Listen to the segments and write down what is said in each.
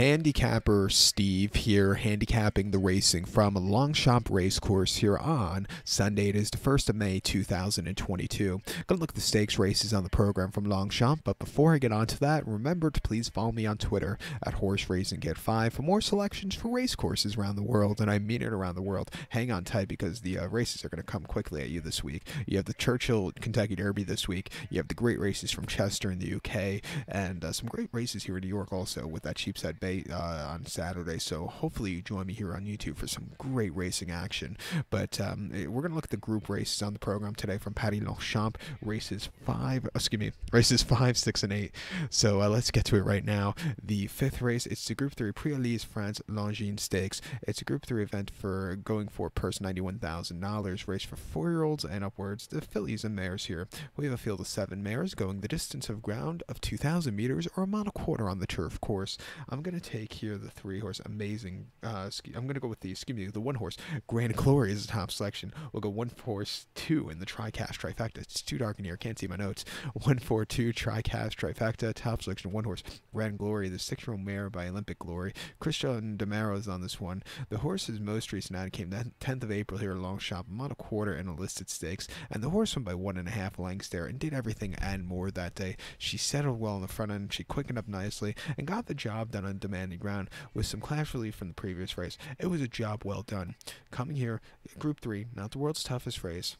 Handicapper Steve here, handicapping the racing from Longchamp Racecourse here on Sunday. It is the 1st of May 2022. Gonna look at the stakes races on the program from Longchamp, but before I get on to that, remember to please follow me on Twitter at Horse Racing Kid 5 for more selections for racecourses around the world, and I mean it around the world. Hang on tight because the uh, races are going to come quickly at you this week. You have the Churchill Kentucky Derby this week, you have the great races from Chester in the UK, and uh, some great races here in New York also with that Sheepshead Bay uh, on Saturday. So hopefully you join me here on YouTube for some great racing action. But um, eh, we're going to look at the group races on the program today from Paris Longchamp, races five, excuse me, races five, six, and eight. So uh, let's get to it right now. The fifth race, it's the Group 3 Prix Allez France Longines Stakes. It's a Group 3 event for going for purse $91,000, race for four-year-olds and upwards. The fillies and mares here. We have a field of seven mares going the distance of ground of 2,000 meters or a mile and a quarter on the turf course. I'm going to take here the three horse amazing. Uh, I'm to go with the excuse me the one horse Grand Glory is the top selection. We'll go one horse two in the TriCast trifecta. It's too dark in here. Can't see my notes. One four two TriCast trifecta top selection. One horse Grand Glory, the six year old mare by Olympic Glory. Cristian Demuro is on this one. The horse's most recent ad came that 10th of April here at. I'm on a quarter in a listed stakes, and the horse won by one and a half lengths there and did everything and more that day. She settled well in the front end. She quickened up nicely and got the job done on demanding ground with some clash relief from the previous race. It was a job well done. Coming here, Group 3, not the world's toughest race.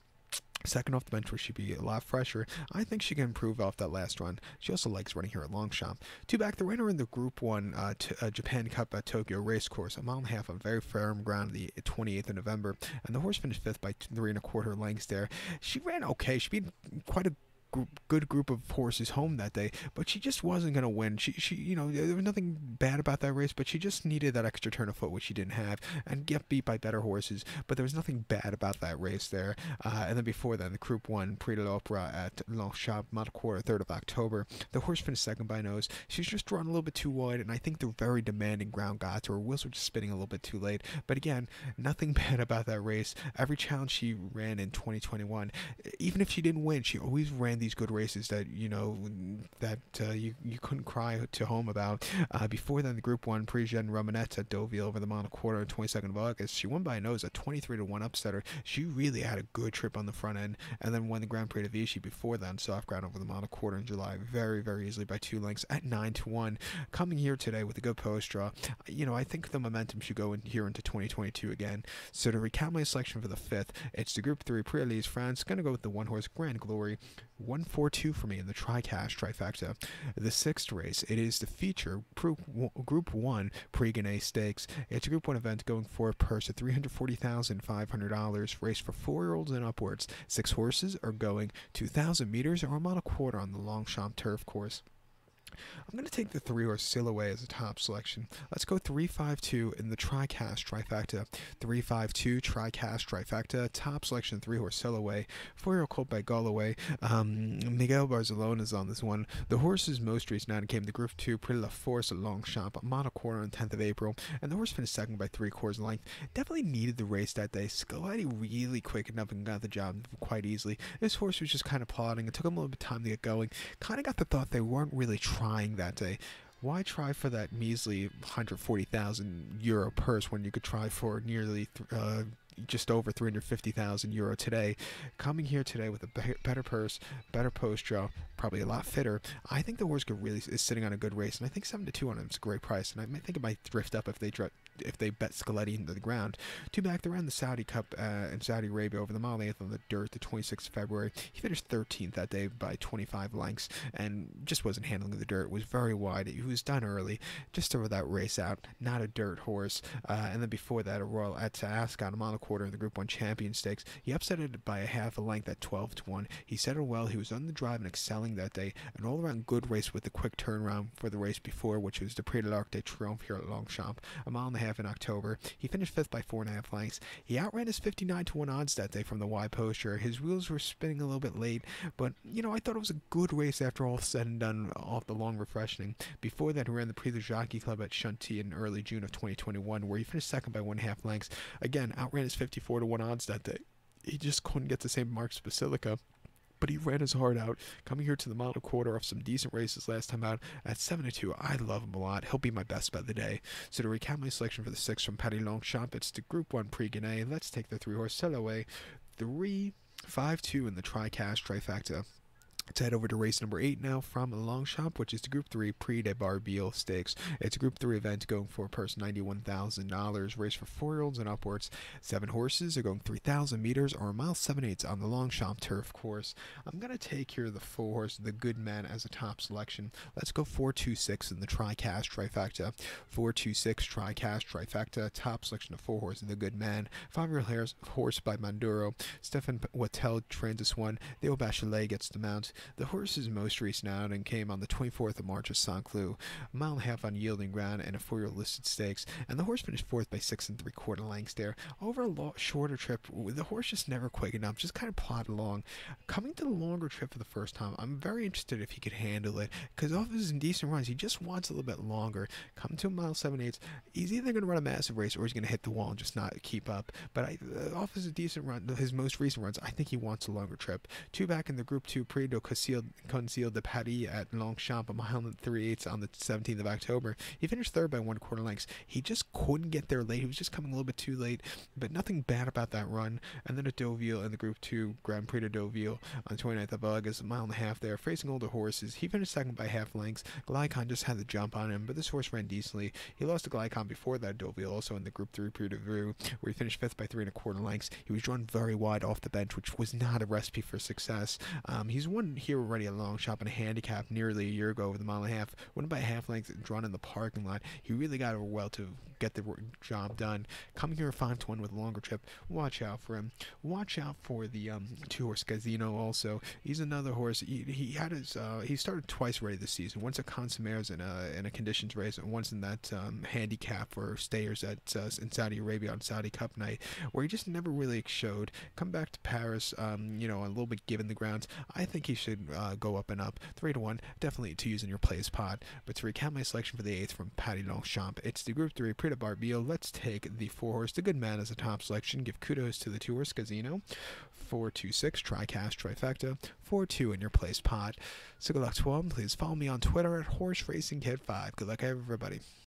Second off the bench, where she'd be a lot fresher. I think she can improve off that last run. She also likes running here at Longchamp. Two back, the winner in the Group 1 uh, uh, Japan Cup at Tokyo Racecourse, a mile and a half on very firm ground the 28th of November. And the horse finished fifth by three and a quarter lengths there. She ran okay. She beat quite a good group of horses home that day, but she just wasn't going to win. She, she, you know, there was nothing bad about that race, but she just needed that extra turn of foot, which she didn't have, and get beat by better horses. But there was nothing bad about that race there. Uh, and then before that, the Group One Prix de l'Opera at Longchamp, Montecourt, third of October. The horse finished second by nose. She's just drawn a little bit too wide, and I think the very demanding ground got to her. Wheels were just spinning a little bit too late. But again, nothing bad about that race. Every challenge she ran in 2021, even if she didn't win, she always ran these good races that you know that uh, you you couldn't cry to home about. Uh, before then, the Group One Prix Jean Romanet at Deauville over the Mont Quarter on 22nd of August. She won by a nose, a 23 to one upsetter. She really had a good trip on the front end, and then won the Grand Prix de Vichy before that on soft ground over the Mont Quarter in July, very very easily by two lengths at nine to one. Coming here today with a good post draw, you know I think the momentum should go in here into 2022 again. So to recap my selection for the fifth, it's the Group Three Prix Allez France. Gonna go with the one horse Grand Glory. 142 for me in the TriCast trifecta. The sixth race, it is the feature Group 1 Prix Stakes. It's a Group 1 event going for a purse of $340,500, race for four year olds and upwards. Six horses are going 2,000 meters or a mile a quarter on the Longchamp turf course. I'm going to take the three horse Sealiway as a top selection. Let's go 352 in the TriCast trifecta. 352 TriCast trifecta. Top selection three horse Sealiway. Four year old colt by Galiway. Um, Mickael Barzalona is on this one. The horse's most recent out came the Group 2 Prix La Force at Longchamp, Mont Quarter on 10th of April. And the horse finished second by three quarters length. Definitely needed the race that day. Skalleti really quickened up and got the job quite easily. This horse was just kind of plodding. It took him a little bit of time to get going. Kind of got the thought they weren't really trying that day. Why try for that measly 140,000 euro purse when you could try for nearly uh, just over 350,000 euro today? Coming here today with a better purse, better post draw, probably a lot fitter. I think the Warska really is sitting on a good race, and I think 7 to 2 on him is a great price. And I think it might drift up if they if they bet Skalleti into the ground. Two back, they ran the Saudi Cup uh, in Saudi Arabia over the mile eighth on the dirt the 26th of February. He finished 13th that day by 25 lengths and just wasn't handling the dirt. It was very wide. He was done early, just over that race out. Not a dirt horse. Uh, and then before that, a Royal at Ascot, a mile quarter in the Group 1 Champion Stakes. He upset it by a half a length at 12 to 1. He settled well. He was on the drive and excelling that day. An all around good race with a quick turnaround for the race before, which was the Prix de l'Arc de Triomphe here at Longchamp. A mile and a half in October. He finished fifth by four and a half lengths. He outran his 59 to 1 odds that day from the Y poster. His wheels were spinning a little bit late, but you know, I thought it was a good race after all said and done off the long refreshing. Before that, he ran the Prix de Jockey Club at Chantilly in early June of 2021, where he finished second by one and a half lengths. Again, outran his 54 to 1 odds that day. He just couldn't get the St Mark's Basilica but he ran his heart out. Coming here to the mile quarter off some decent races last time out at 7 to 2. I love him a lot. He'll be my best bet of the day. So to recap my selection for the six from Paris Longchamp, it's the Group 1 Prix Ganay. Let's take the three horse Sealiway. 3 5 2 in the Tri Cast trifecta. Let's head over to race number eight now from Longchamp, which is the Group 3 Prix de Barbeville Stakes. It's a Group 3 event going for a purse $91,000. Race for four year olds and upwards. Seven horses are going 3,000 meters or a mile 7 eighths on the Longchamp turf course. I'm going to take here the four horse, the Good Man, as a top selection. Let's go 426 in the Tricast trifecta. 426 Tricast trifecta. Top selection of four horses, the Good Man. Five year old horse by Manduro. Stefan Wattel trains this one. Theo Bachelot gets the mount. The horse's most recent outing came on the 24th of March at Saint Cloud, a mile and a half on yielding ground and a four-year listed stakes, and the horse finished fourth by six and three-quarter lengths there. Over a shorter trip, the horse just never quickened up, just kind of plodded along. Coming to the longer trip for the first time, I'm very interested if he could handle it, because off his decent runs, he just wants a little bit longer. Come to a mile seven eighths, he's either going to run a massive race or he's going to hit the wall and just not keep up. But I, uh, off his decent run, his most recent runs, I think he wants a longer trip. Two back in the Group Two Prix de Conseil, Conseil de Paris at Longchamp, a mile and three eighths on the 17th of October. He finished third by one quarter lengths. He just couldn't get there late. He was just coming a little bit too late, but nothing bad about that run. And then at Deauville in the Group 2 Grand Prix de Deauville on the 29th of August, a mile and a half there, facing older horses. He finished second by half lengths. Glykon just had the jump on him, but this horse ran decently. He lost to Glykon before that Deauville, also in the Group 3 Prix de Vue, where he finished fifth by three and a quarter lengths. He was drawn very wide off the bench, which was not a recipe for success. Um, he's won here already a long shot and a handicap nearly a year ago with a mile and a half. Won by half length drawn in the parking lot. He really got over well to get the job done. Coming here 5 to 1 with a longer trip. Watch out for him. Watch out for the um, two horse Casino also. He's another horse. He, he had his uh, he started twice already this season. Once at Consumers in a in a conditions race, and once in that um, handicap for stayers at uh, in Saudi Arabia on Saudi Cup night, where he just never really showed. Come back to Paris, um, you know, a little bit given the grounds. I think he should uh, go up and up. Three to one, definitely to use in your plays pot. But to recap my selection for the eighth from Paris Longchamp, it's the Group Three Prix de Barbeville. Let's take the four horse, the Good Man, as a top selection. Give kudos to the two horse Casino. Four two six try Tricast Trifecta. Four two in your place pot. So good luck to all. Please follow me on Twitter at Horse Racing Kid Five. Good luck, everybody.